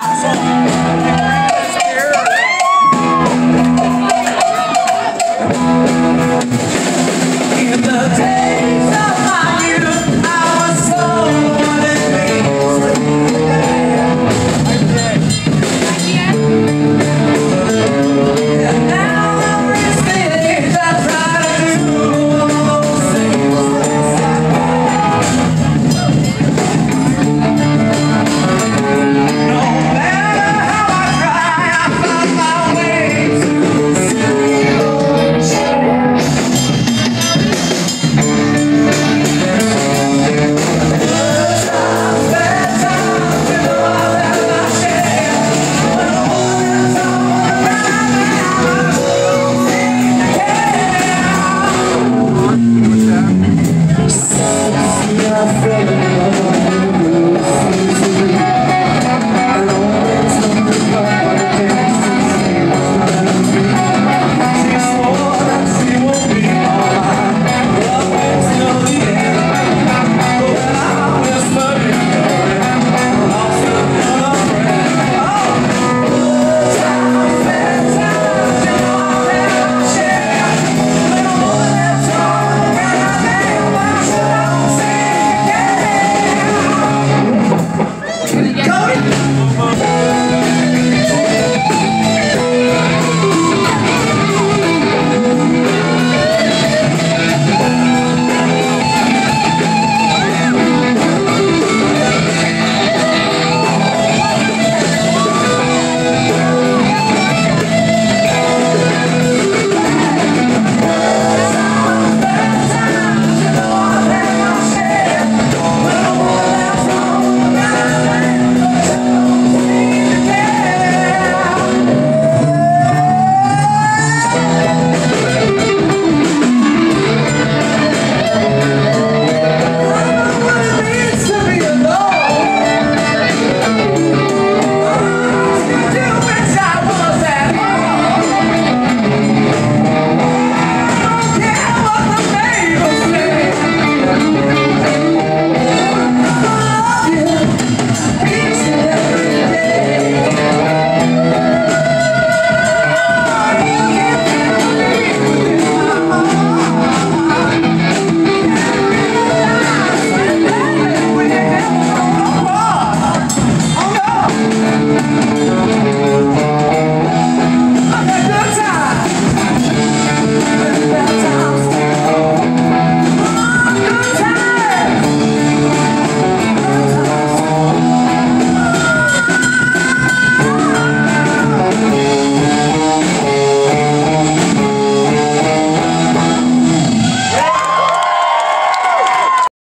Awesome.